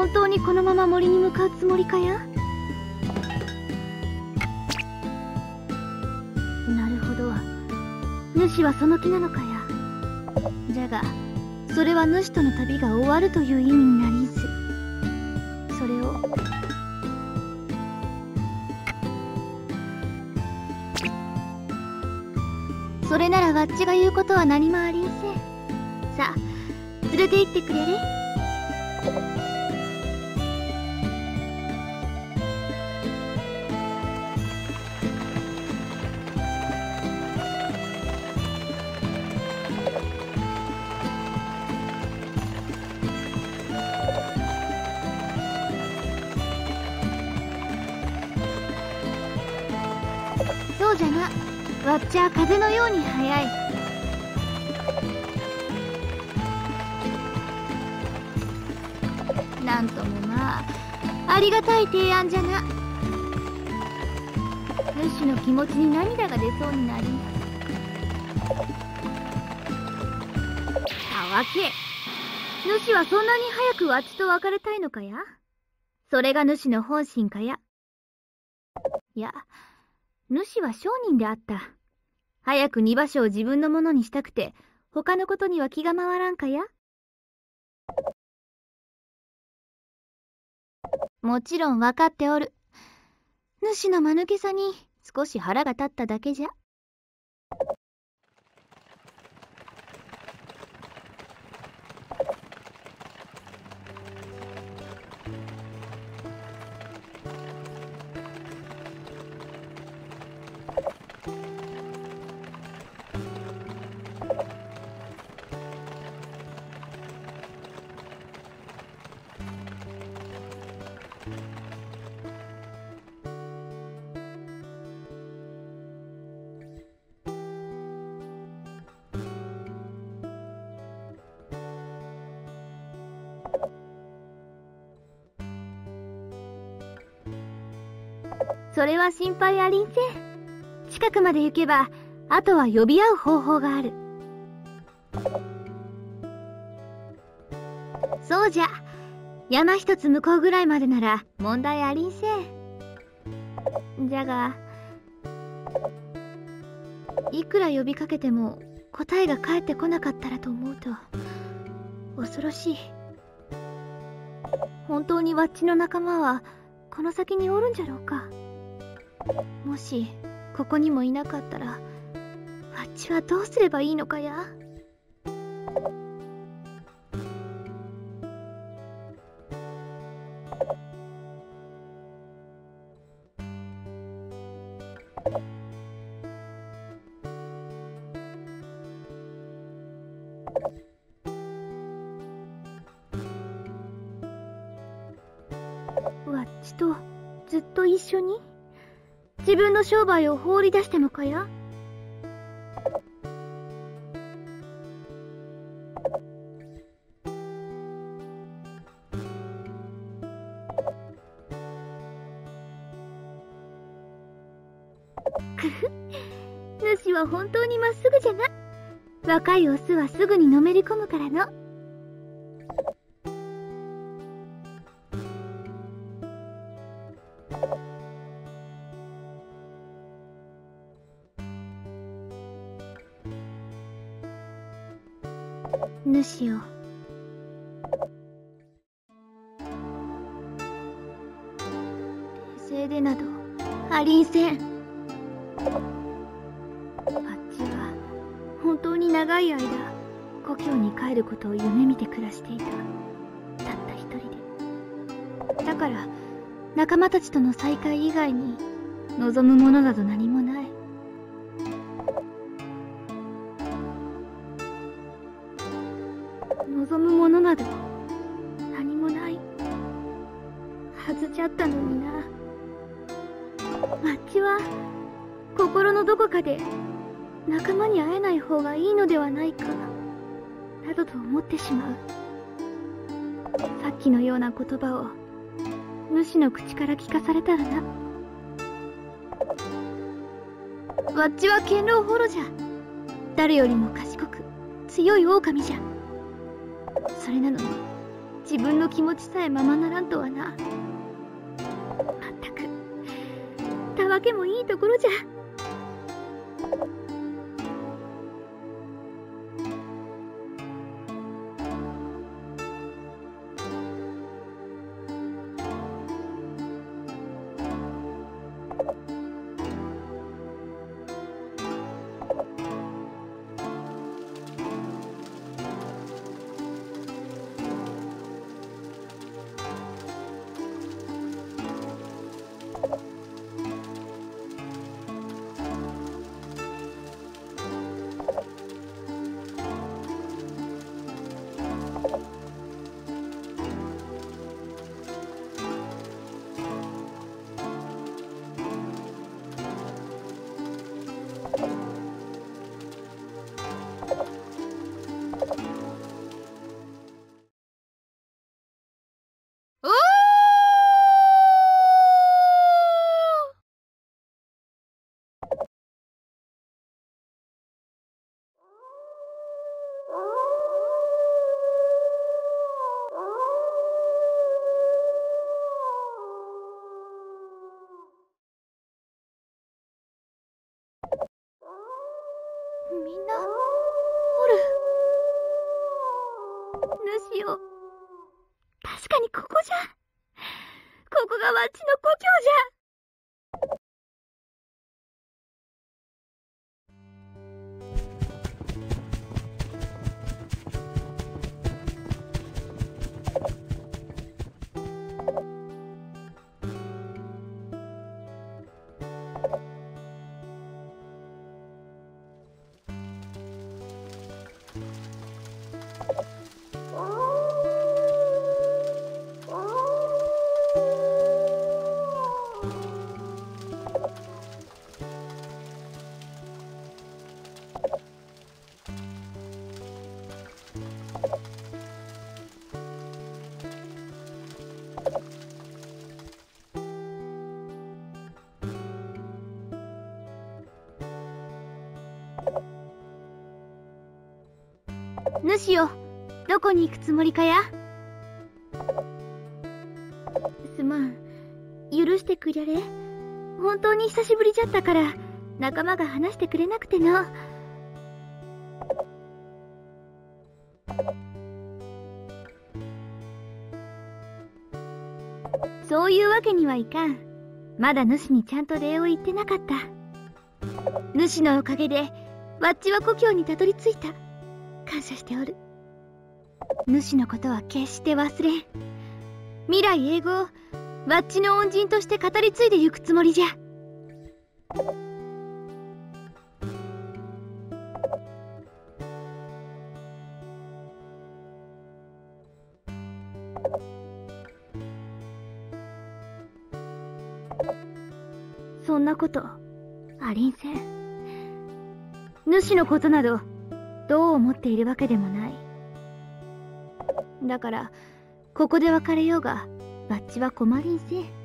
本当にこのまま森に向かうつもりかや？なるほど。主はその気なのかや？じゃがそれは主との旅が終わるという意味になりず。それを。それならわっちが言うことは何もありんせん。さあ連れて行ってくれれちゃ風のように速い。なんともまあありがたい提案じゃな。主の気持ちに涙が出そうになり。たわけ。主はそんなに早くわちと別れたいのかや？それが主の本心かや？いや主は商人であった。早く荷場所を自分のものにしたくて、他のことには気が回らんかや？もちろん分かっておる。主の間抜けさに少し腹が立っただけじゃ。それは心配ありんせ。近くまで行けば、あとは呼び合う方法がある。そうじゃ。山一つ向こうぐらいまでなら問題ありんせ。じゃが、いくら呼びかけても答えが返ってこなかったらと思うと、恐ろしい。本当にワッチの仲間は、この先におるんじゃろうか。もしここにもいなかったらわっちはどうすればいいのかや？わっちとずっと一緒に？自分の商売を放り出してもかや？くふ。主は本当にまっすぐじゃな？若いオスはすぐにのめり込むからの。主よ。冷静でなどありんせん。あっちは本当に長い間故郷に帰ることを夢見て暮らしていた。たった一人で。だから仲間たちとの再会以外に望むものなど何も望むものなど何もない。はずじゃったのにな。マッチは心のどこかで仲間に会えない方がいいのではないかなどと思ってしまう。さっきのような言葉を主の口から聞かされたらなわっちは堅牢ホロじゃ。誰よりも賢く強い狼じゃ。それなのに自分の気持ちさえままならんとはな。まったくたわけもいいところじゃ。主よう。どこに行くつもりかや？すまん。許してくりゃれ？本当に久しぶりじゃったから仲間が話してくれなくてのそういうわけにはいかん。まだ主にちゃんと礼を言ってなかった。主のおかげでわっちは故郷にたどり着いた。感謝しておる。主のことは決して忘れん。未来永劫わっちの恩人として語り継いでゆくつもりじゃ。そんなことありんせん。主のことなどどう思っているわけでもない。だからここで別れようがバッチは困りんせ。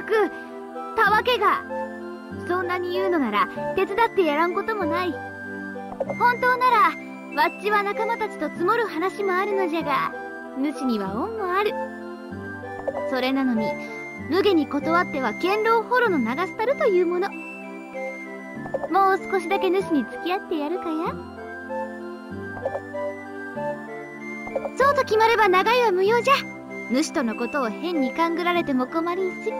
たくたわけがそんなに言うのなら手伝ってやらんこともない。本当ならわっちは仲間たちと積もる話もあるのじゃが主には恩もある。それなのに無下に断っては堅牢ホロの流すたるというもの。もう少しだけ主に付き合ってやるかや。そうと決まれば長いは無用じゃ。主とのことを変に勘ぐられても困りんし。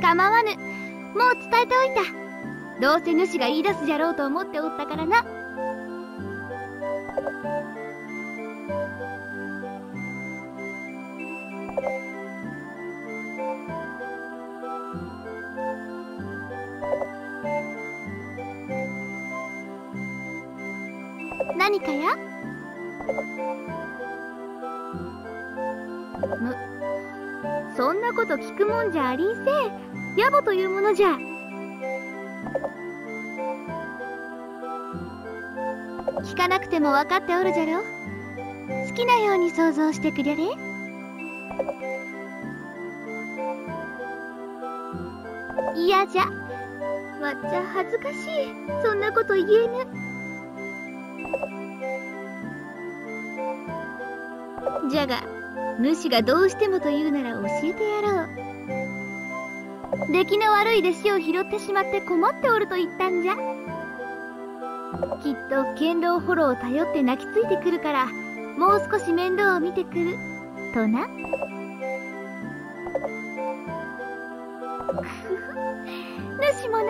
構わぬ。もう伝えておいた。どうせ主が言い出すじゃろうと思っておったからな。何かや？む。そんなこと聞くもんじゃありんせ野暮というものじゃ。聞かなくても分かっておるじゃろ。好きなように想像してくれれ嫌じゃ。わっちゃ恥ずかしい。そんなこと言えぬ。じゃが主がどうしてもと言うなら教えてやろう。出来の悪い弟子を拾ってしまって困っておると言ったんじゃ。きっと剣道フォローを頼って泣きついてくるからもう少し面倒を見てくるとな。主もな。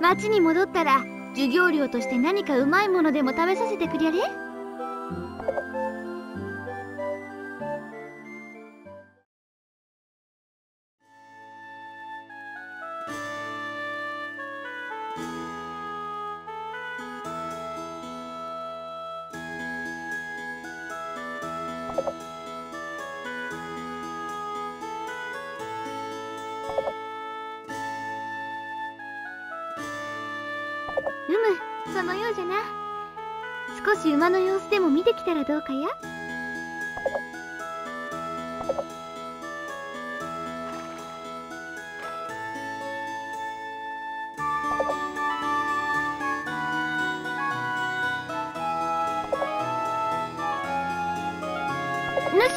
町に戻ったら授業料として何かうまいものでも食べさせてくりゃれのようじゃな。少し馬の様子でも見てきたらどうかや。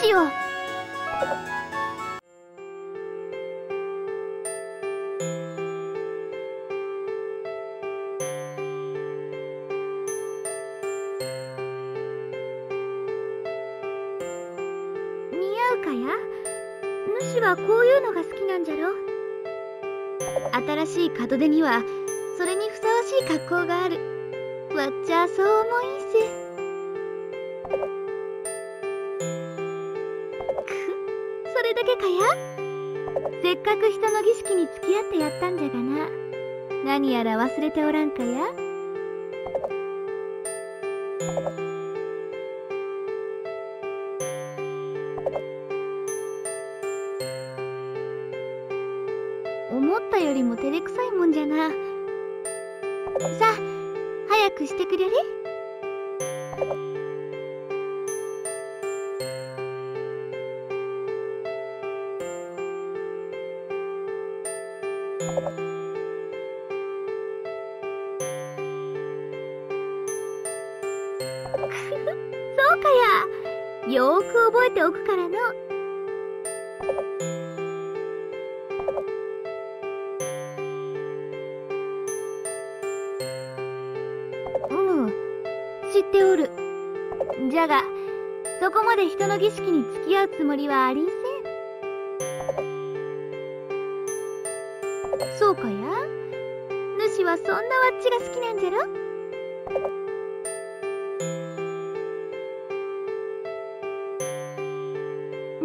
主よ。袖にはそれにふさわしい格好がある。わっちゃそう思いんせ。くそれだけかや？せっかく人の儀式に付き合ってやったんじゃがな。何やら忘れておらんかや？そうかや。よーく覚えておくからの。うむ知っておる。じゃがそこまで人の儀式に付き合うつもりはありんそうかや？主はそんなわっちが好きなんじゃろ？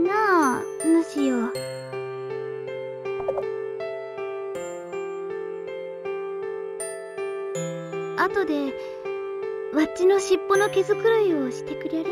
なあ主よ。後でわっちの尻尾の毛づくろいをしてくりゃ